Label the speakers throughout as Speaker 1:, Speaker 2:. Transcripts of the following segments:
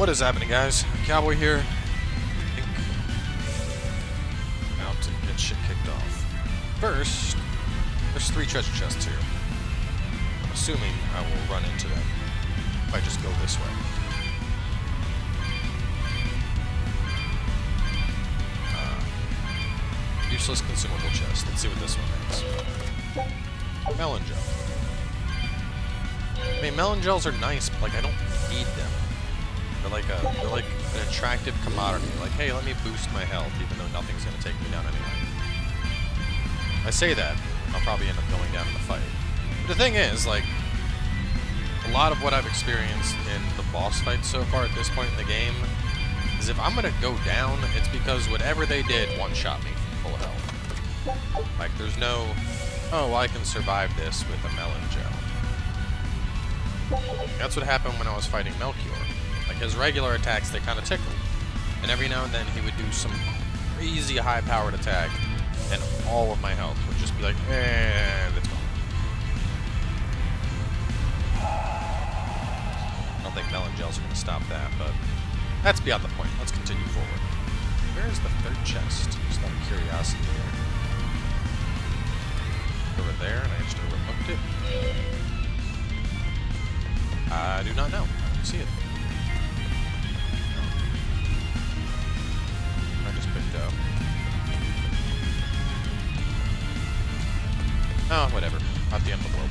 Speaker 1: What is happening, guys? Cowboy here. About to get shit kicked off. First, there's three treasure chests here. I'm assuming I will run into them if I just go this way. Uh, useless consumable chest. Let's see what this one is. Melon gel. I mean, melon gels are nice, but like I don't need them. They're like a they're like an attractive commodity. Like, hey, let me boost my health, even though nothing's gonna take me down anyway. I say that, I'll probably end up going down in the fight. But the thing is, like, a lot of what I've experienced in the boss fights so far at this point in the game is if I'm gonna go down, it's because whatever they did one-shot me from full health. Like, there's no, oh, I can survive this with a melon gel. That's what happened when I was fighting Melchior. His regular attacks, they kind of tickled. And every now and then he would do some crazy high-powered attack, and all of my health would just be like, eh, and it's gone. I don't think melon gels are going to stop that, but that's beyond the point. Let's continue forward. Where is the third chest? Just out of curiosity here. Over there, and I just overlooked it. I do not know. I don't see it. Oh, whatever. Not the end of the world.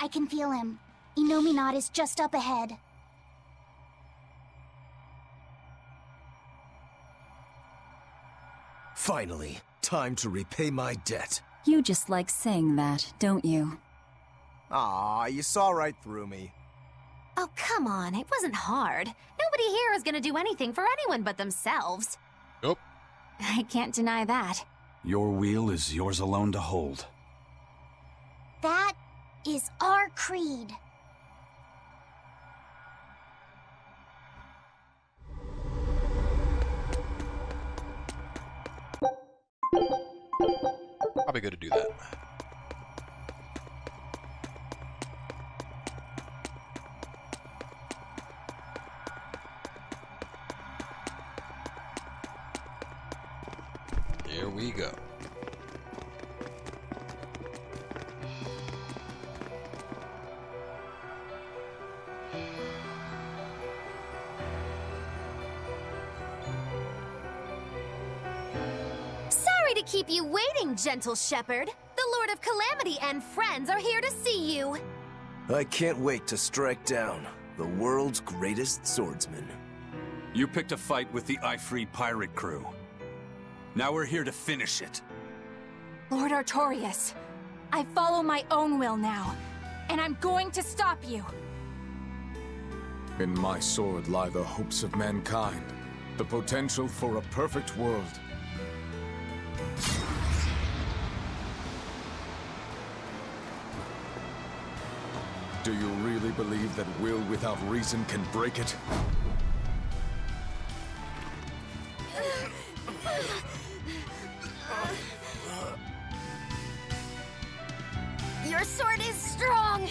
Speaker 2: I can feel him. Innominat is just up ahead.
Speaker 3: Finally, time to repay my debt.
Speaker 4: You just like saying that, don't you?
Speaker 3: Ah, you saw right through me.
Speaker 5: Oh, come on. It wasn't hard. Nobody here is gonna do anything for anyone but themselves.
Speaker 1: Nope.
Speaker 5: I can't deny that.
Speaker 6: Your wheel is yours alone to hold.
Speaker 2: That is our creed.
Speaker 1: Probably good to do that.
Speaker 5: Waiting, gentle shepherd. The Lord of Calamity and friends are here to see you.
Speaker 3: I can't wait to strike down the world's greatest swordsman.
Speaker 6: You picked a fight with the Ifrit pirate crew. Now we're here to finish it.
Speaker 7: Lord Artorius, I follow my own will now, and I'm going to stop you.
Speaker 8: In my sword lie the hopes of mankind, the potential for a perfect world. Do you really believe that will without reason can break it?
Speaker 5: Your sword is strong.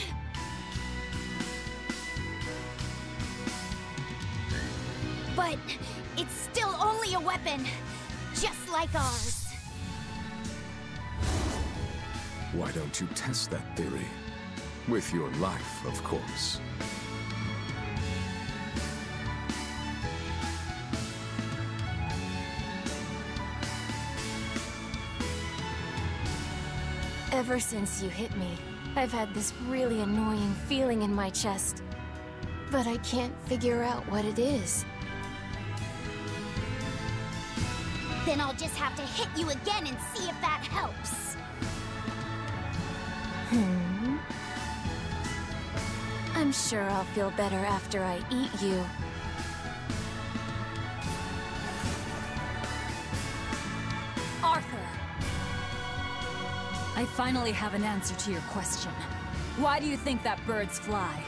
Speaker 2: But it's still only a weapon, just like ours.
Speaker 8: Why don't you test that theory? With your life, of course.
Speaker 7: Ever since you hit me, I've had this really annoying feeling in my chest. But I can't figure out what it is.
Speaker 2: Then I'll just have to hit you again and see if that helps.
Speaker 7: I'm sure I'll feel better after I eat you.
Speaker 4: Arthur! I finally have an answer to your question. Why do you think that birds fly?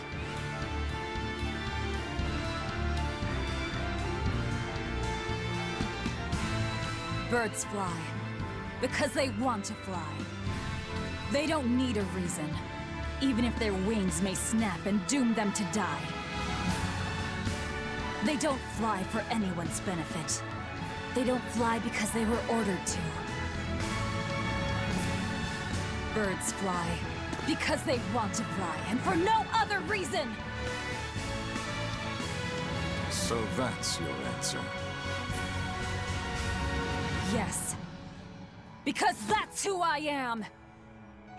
Speaker 4: Birds fly because they want to fly.
Speaker 9: They don't need a reason. Even if their wings may snap and doom them to die. They don't fly for anyone's benefit. They don't fly because they were ordered to. Birds fly because they want to fly, and for no other reason!
Speaker 8: So that's your answer.
Speaker 9: Yes. Because that's who I am!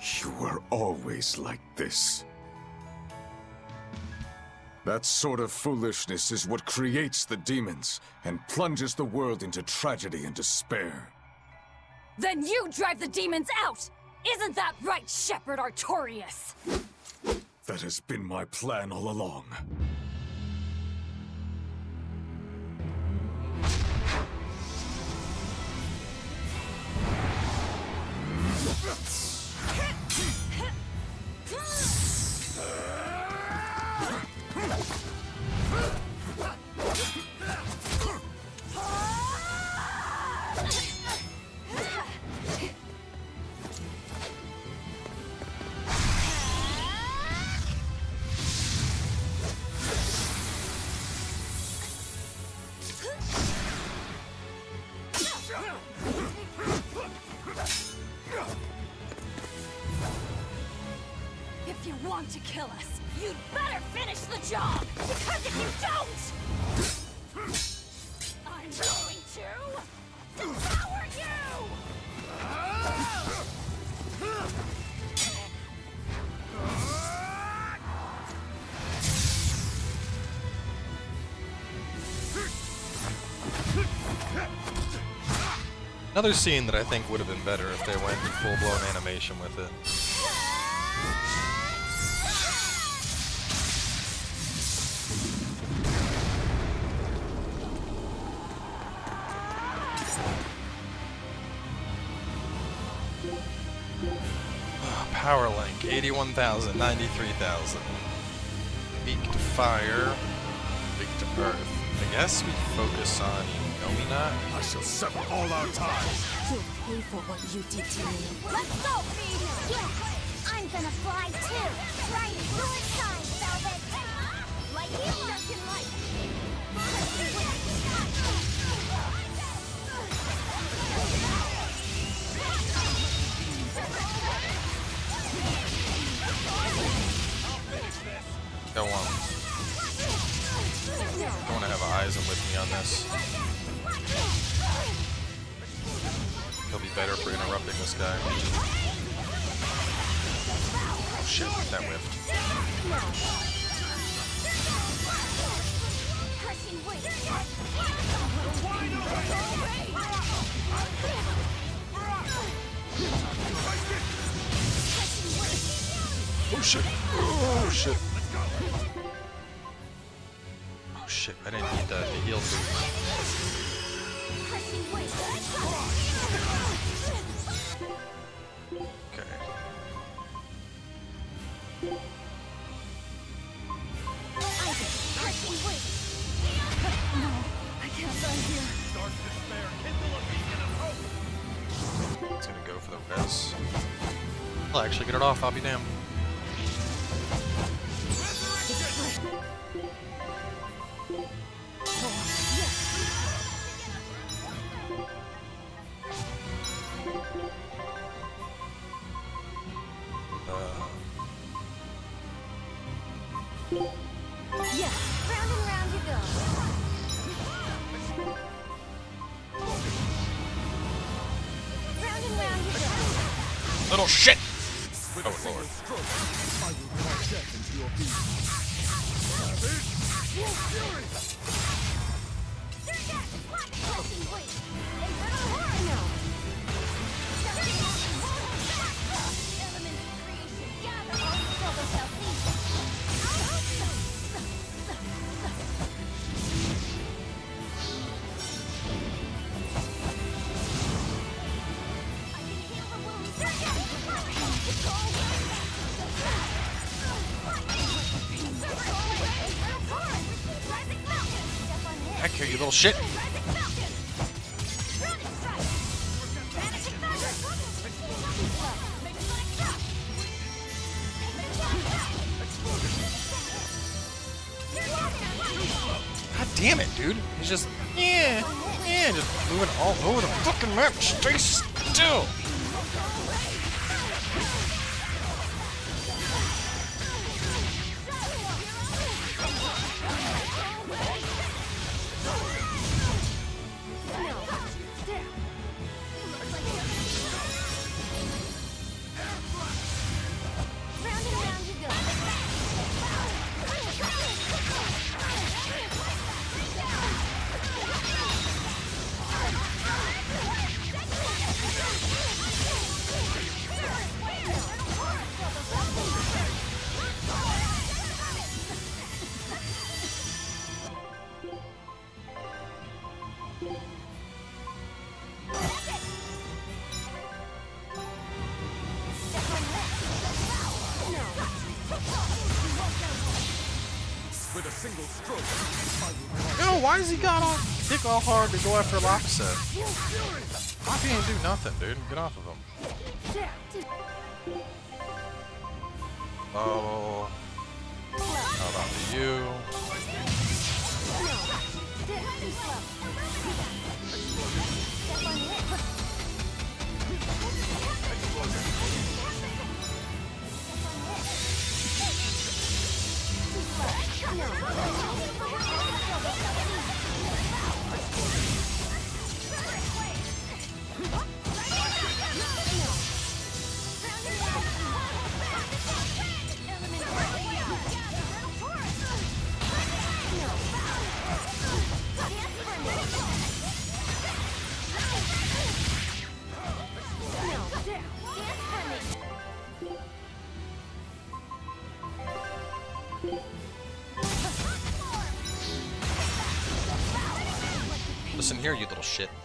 Speaker 8: You were always like this. That sort of foolishness is what creates the demons and plunges the world into tragedy and despair.
Speaker 9: Then you drive the demons out! Isn't that right, Shepherd Artorius?
Speaker 8: That has been my plan all along.
Speaker 9: Want to kill us, you'd better finish the job! Because if you don't, I'm going to devour you!
Speaker 1: Another scene that I think would have been better if they went full-blown animation with it. Power link, 81,000, 93,000. Beak to fire, beak to earth. I guess we focus on Nomina.
Speaker 8: I shall sever all our ties.
Speaker 10: You'll pay for what you did to me.
Speaker 2: Let's go, Phoenix! Yeah, I'm gonna fly too! Right your side,
Speaker 1: Go on. Don't want to have Eizen with me on this. He'll be better for interrupting this guy. Oh shit, that whiffed. Oh shit. Oh shit. Shit, I didn't need that. The heal food.
Speaker 2: Crushing weight!
Speaker 1: Okay.
Speaker 9: I can't die here.
Speaker 1: It's gonna go for the res. I'll actually get it off, I'll be damned. God damn it, dude. He's just, yeah, yeah, just moving all over the fucking map. Stay still. Why does he got on dick all hard to go after Loxo? Poppy ain't do nothing, dude. Get off of shit.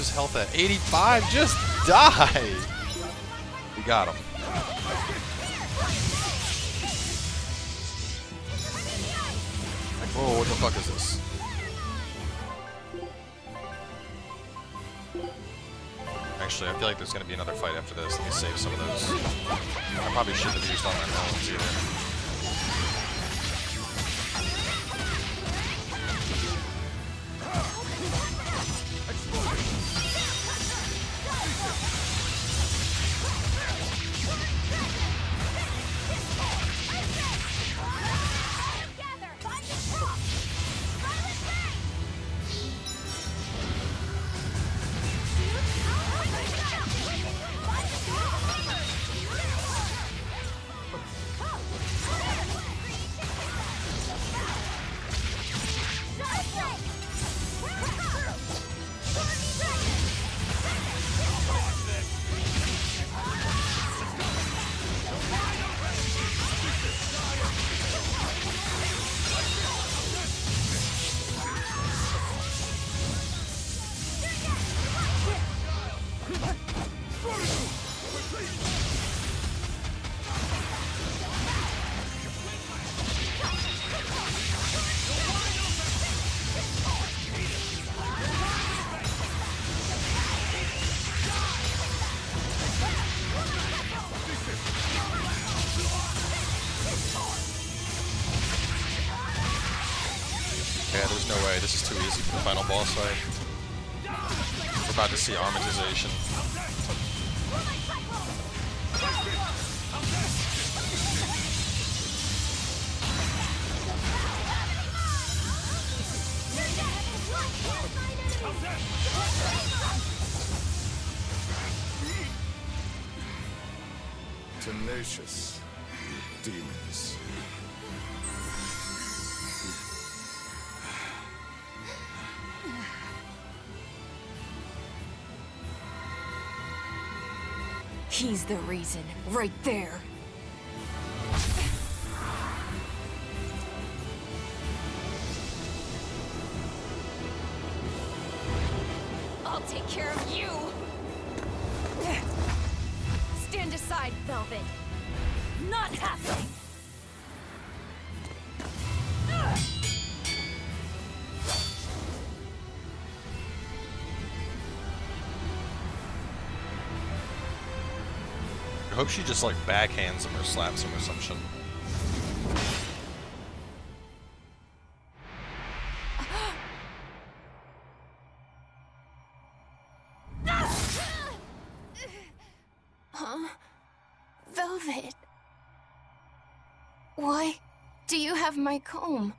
Speaker 1: Just health at 85, just die! We got him. Whoa, what the fuck is this? Actually, I feel like there's gonna be another fight after this. Let me save some of those. I probably shouldn't have used all my melons either. boss fight. We're about to see armatization.
Speaker 8: Tenacious demons.
Speaker 7: He's the reason, right there.
Speaker 1: She just like backhands him or slaps him or some shit.
Speaker 7: Velvet. Why do you have my comb?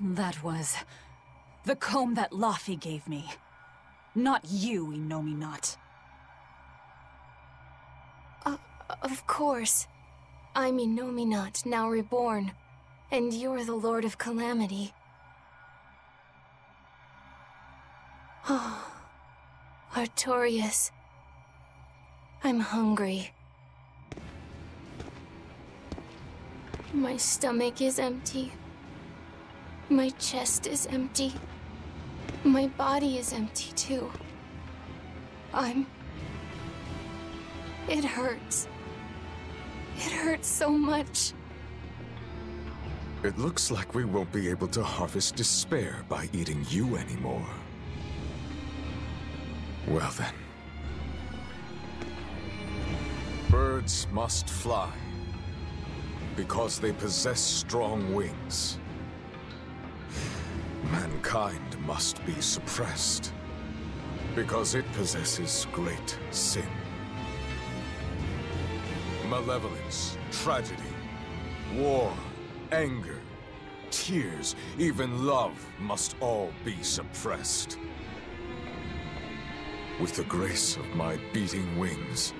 Speaker 9: That was the comb that Laffy gave me. Not you, Inomi
Speaker 7: Of course. I'm Innominat, now reborn. And you're the Lord of Calamity. Oh, Artorius. I'm hungry. My stomach is empty. My chest is empty. My body is empty too. I'm. It hurts. It hurts so much.
Speaker 8: It looks like we won't be able to harvest despair by eating you anymore. Well then. Birds must fly. Because they possess strong wings. Mankind must be suppressed. Because it possesses great sin. Malevolence, tragedy, war, anger, tears, even love must all be suppressed. With the grace of my beating wings,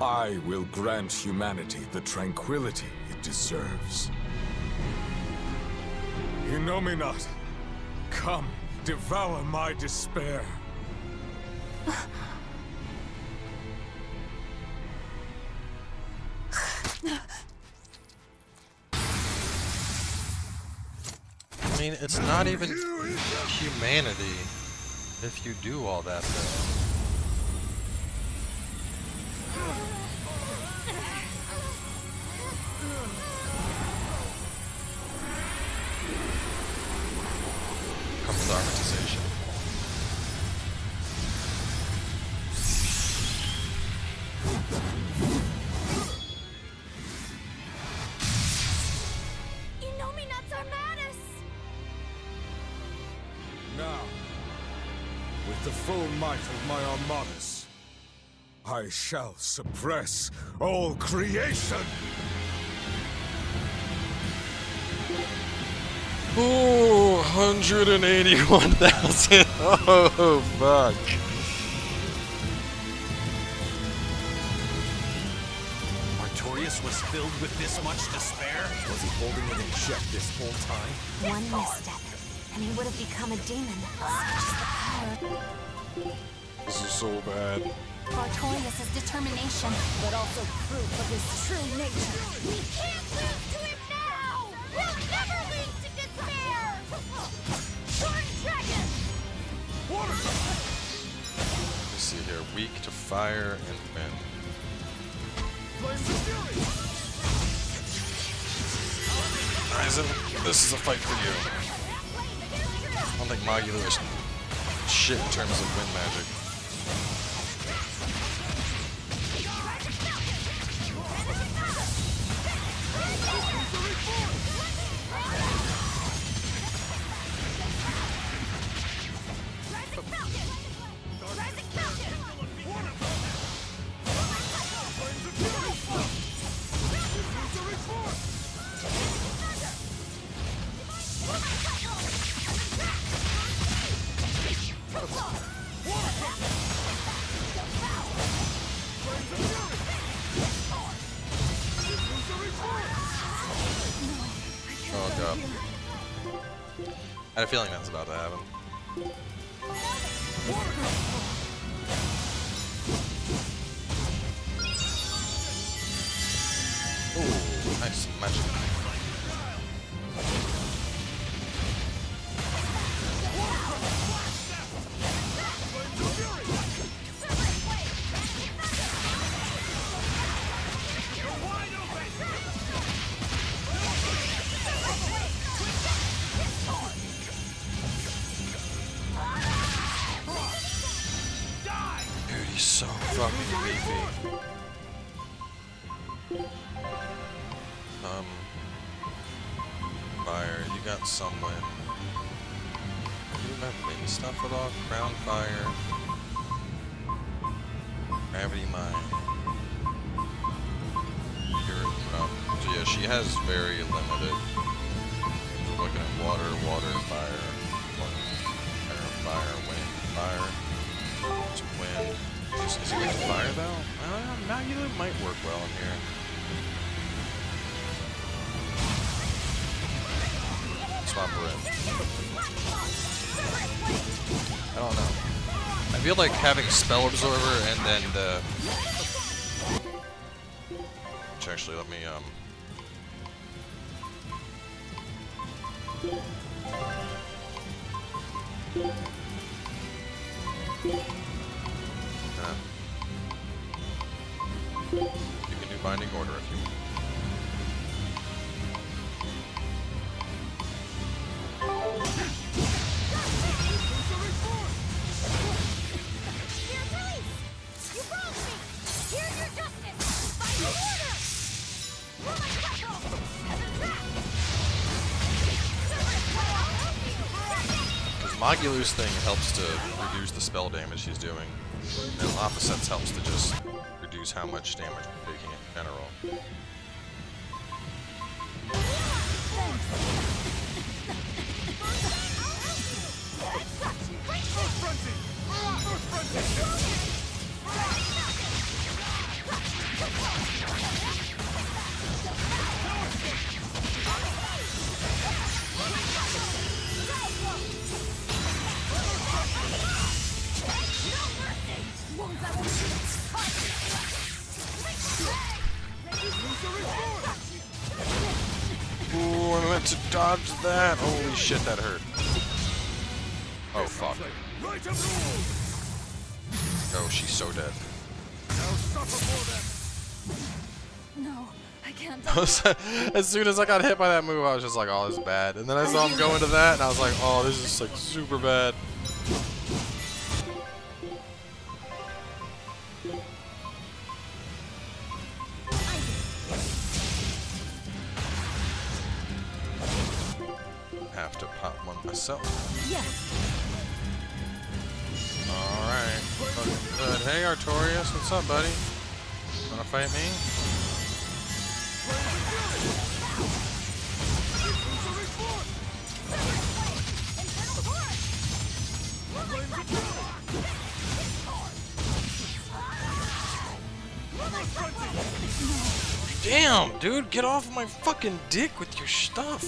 Speaker 8: I will grant humanity the tranquility it deserves. You know me not. Come, devour my despair.
Speaker 1: mean, it's not even humanity if you do all that though.
Speaker 8: I shall suppress all creation!
Speaker 1: Ooh, 181,000. Oh, fuck.
Speaker 11: Artorius was filled with this much despair? Was he holding it in check this whole time?
Speaker 5: One misstep, and he would have become a demon. Such is the power
Speaker 1: This is so bad.
Speaker 5: Of Artorius' determination.
Speaker 4: But also proof of his true nature.
Speaker 2: We can't lose to him now! We'll never lose to despair! Storm Dragon! Water!
Speaker 1: Let's see here. Weak to fire and wind. Eizen, this is a fight for you. I don't think Magilou is shit in terms of wind magic. the report! I had a feeling that was about to happen. Fire, you got some wind. You have wind stuff at all? Crown fire. Gravity mine. So yeah, she has very limited. We're looking at water, water, fire, fire, fire, wind, fire. It's wind. Is, is it with fire though? Uh, Magilou might work well in here. I don't know. I feel like having Spell Absorber and then the... Which actually, let me, um... Magilou's thing helps to reduce the spell damage he's doing, and Opposites helps to just reduce how much damage we're taking in general. Ooh, I meant to dodge that. Holy shit, that hurt. Oh, fuck. Oh, she's so dead.
Speaker 4: No, I can't.
Speaker 1: as soon as I got hit by that move, I was just like, oh, this is bad. And then I saw him go into that, and I was like, oh, this is like super bad. Have to pop one myself.
Speaker 4: Yes.
Speaker 1: Alright. Looking good. Hey, Artorius, what's up, buddy? Wanna fight me? Damn, dude, get off my fucking dick with your stuff.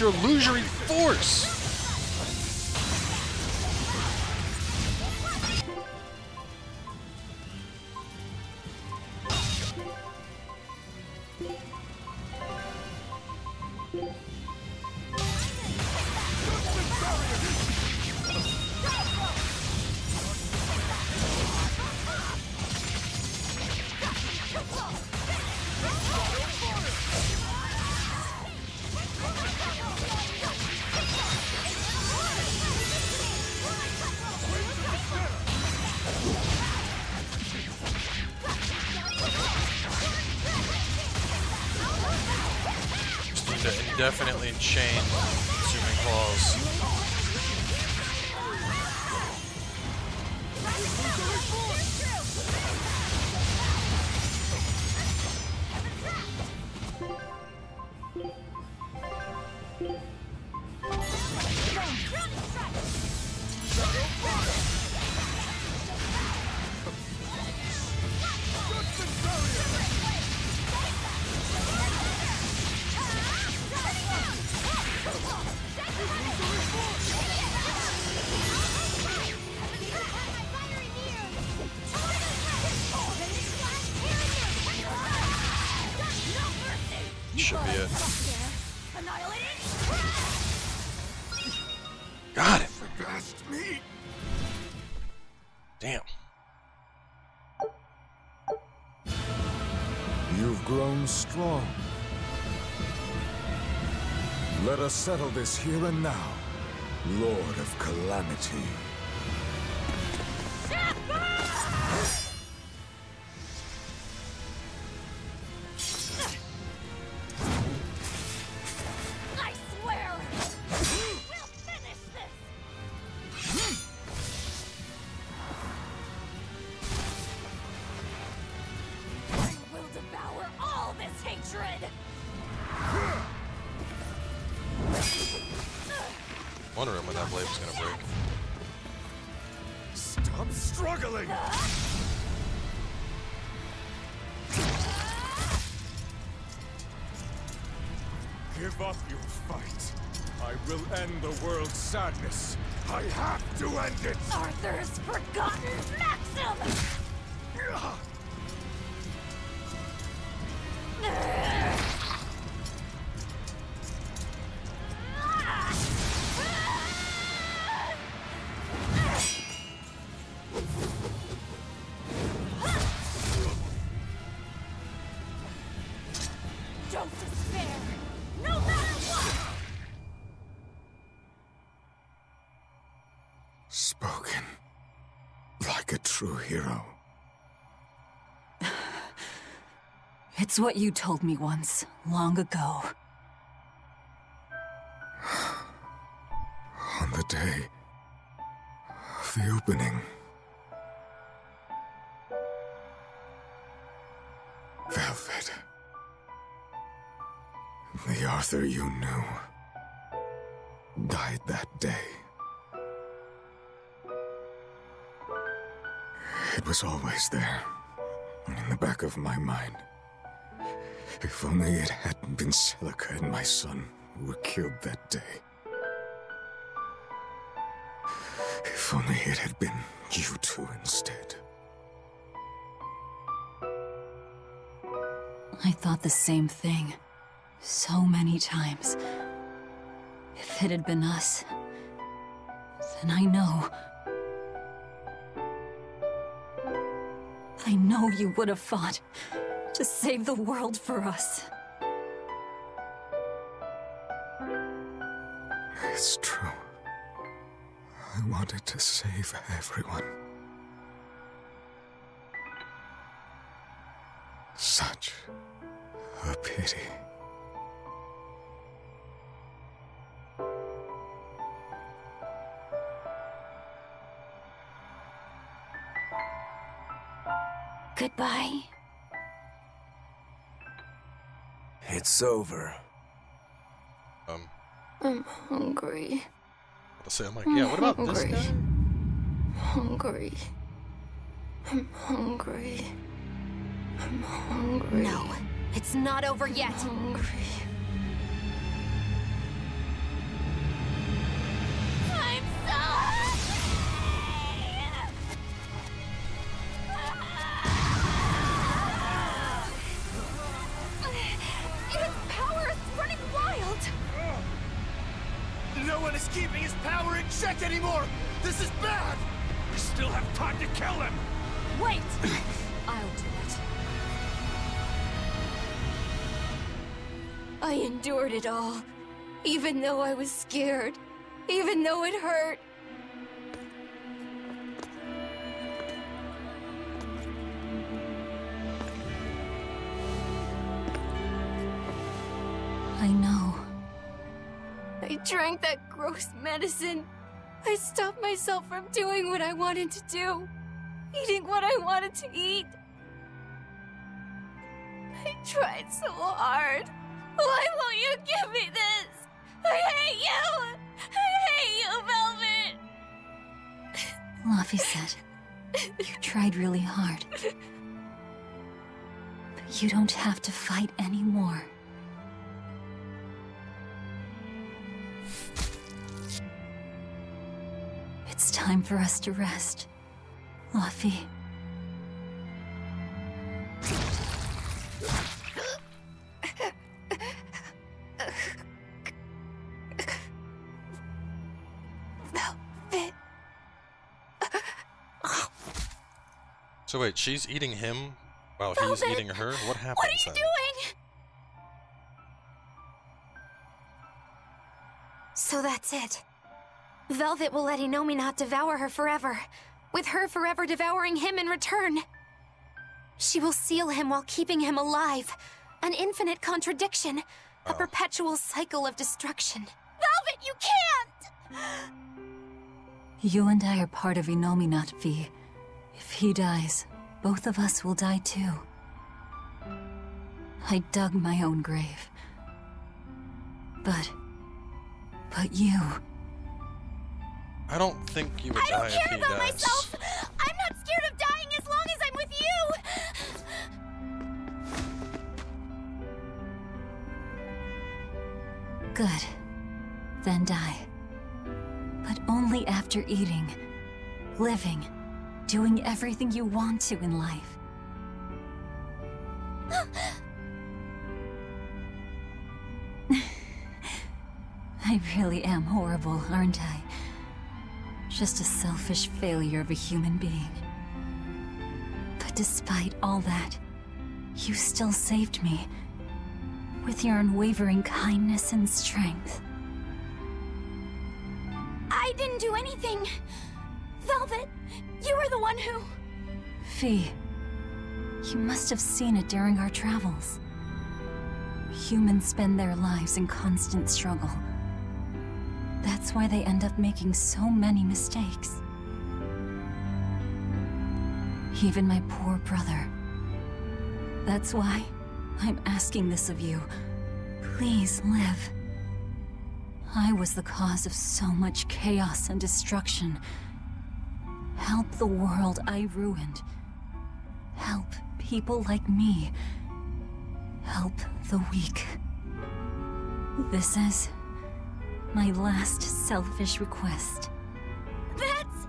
Speaker 1: Your illusory force! Chain consuming claws. Should be it. Got it.
Speaker 8: Blast me!
Speaker 1: Damn.
Speaker 8: You've grown strong. Let us settle this here and now, Lord of Calamity. Give up your fight. I will end the world's sadness. I have to end it!
Speaker 4: Arthur's forgotten Maxim!
Speaker 9: It's what you told me once, long ago.
Speaker 8: On the day of the opening. Velvet. The Arthur you knew died that day. It was always there, in the back of my mind. If only it hadn't been Celica and my son who were killed that day. If only it had been you two instead.
Speaker 9: I thought the same thing. So many times. If it had been us, then I know. I know you would have fought to save the world for us.
Speaker 8: It's true. I wanted to save everyone. Such a pity.
Speaker 3: It's over.
Speaker 1: Um,
Speaker 7: I'm hungry.
Speaker 1: I'll say, I'm like, yeah, what about this
Speaker 7: hungry.
Speaker 1: guy?
Speaker 7: Hungry. I'm hungry. I'm hungry.
Speaker 5: No, it's not over yet.
Speaker 4: I'm
Speaker 7: hungry. Even though I was scared. Even though it hurt.
Speaker 9: I know.
Speaker 7: I drank that gross medicine. I stopped myself from doing what I wanted to do. Eating what I wanted to eat. I tried so hard. Why won't you give me this?
Speaker 9: Said, you tried really hard. But you don't have to fight anymore. It's time for us to rest.
Speaker 1: Laphi. Wait, she's eating him while he's eating her? What happens
Speaker 7: What are you
Speaker 1: then?
Speaker 7: doing?
Speaker 5: So that's it. Velvet will let Innominat devour her forever, with her forever devouring him in return. She will seal him while keeping him alive. An infinite contradiction. A
Speaker 1: Oh.
Speaker 5: perpetual cycle of destruction.
Speaker 4: Velvet, you can't!
Speaker 9: You and I are part of Innominat V. If he dies, both of us will die too. I dug my own grave. But. But you.
Speaker 1: I don't think you would
Speaker 4: I
Speaker 1: die
Speaker 4: don't care about
Speaker 1: dies.
Speaker 4: myself! I'm not scared of dying as long as I'm with you!
Speaker 9: Good. Then die. But only after eating, living, doing everything you want to in life. I really am horrible, aren't I? Just a selfish failure of a human being. But despite all that, you still saved me. With your unwavering kindness and strength.
Speaker 4: I didn't do anything! Velvet, you were the one who...
Speaker 9: Phi, you must have seen it during our travels. Humans spend their lives in constant struggle. That's why they end up making so many mistakes. Even my poor brother. That's why I'm asking this of you. Please live. I was the cause of so much chaos and destruction. Help the world I ruined. Help people like me. Help the weak. This is my last selfish request.
Speaker 4: That's...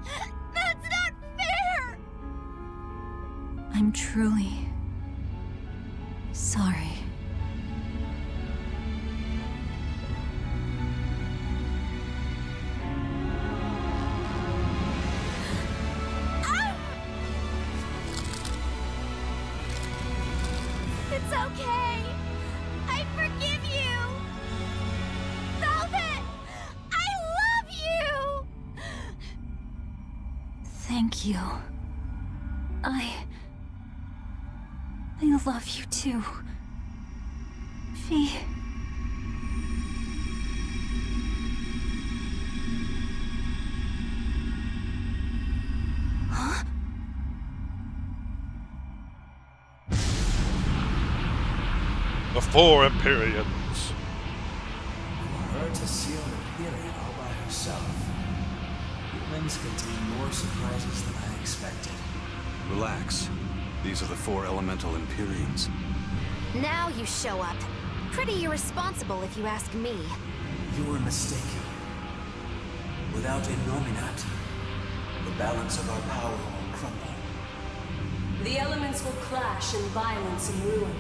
Speaker 4: that's not fair!
Speaker 9: I'm truly sorry. Too. Phi. Huh?
Speaker 1: The four Empyreans.
Speaker 3: For her to seal the period all by herself. Humans contain more surprises than I expected.
Speaker 6: Relax. These are the four elemental Empyreans.
Speaker 5: Now you show up. Pretty irresponsible if you ask me.
Speaker 12: You were mistaken. Without Innominat, the balance of our power will crumble.
Speaker 13: The elements will clash in violence and ruin.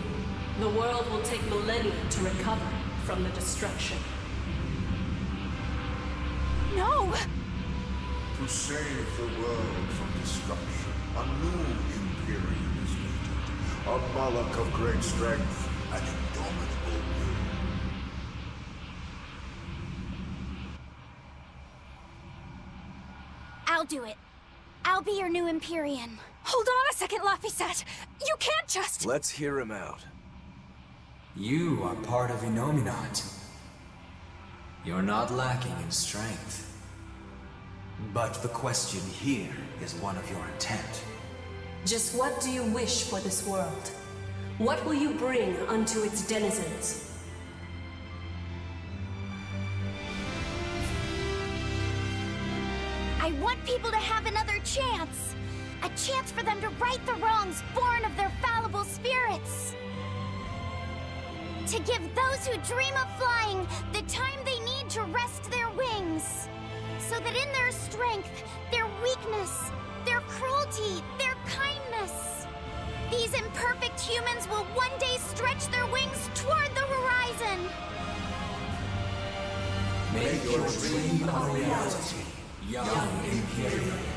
Speaker 13: The world will take millennia to recover from the destruction.
Speaker 5: No!
Speaker 14: To save the world from destruction, a new Empyrean is needed. A Malak of great strength and indomitable will.
Speaker 2: I'll do it. I'll be your new Empyrean.
Speaker 5: Hold on a second, Laphicet! You can't just-
Speaker 3: Let's hear him out.
Speaker 12: You are part of Innominat. You're not lacking in strength. But the question here is one of your intent.
Speaker 13: Just what do you wish for this world? What will you bring unto its denizens?
Speaker 2: I want people to have another chance. A chance for them to right the wrongs born of their fallible spirits. To give those who dream of flying the time they need to rest their wings. So that in their strength, their weakness, their cruelty, their these imperfect humans will one day stretch their wings toward the horizon.
Speaker 12: Make your dream a reality, young Empyrean.